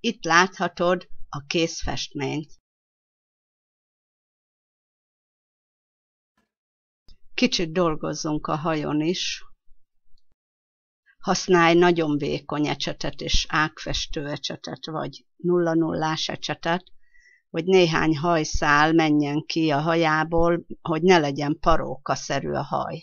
Itt láthatod a készfestményt. Kicsit dolgozzunk a hajon is. Használj nagyon vékony ecsetet és ágfestő ecsetet, vagy nulla nullás ecsetet, hogy néhány hajszál menjen ki a hajából, hogy ne legyen parókaszerű a haj.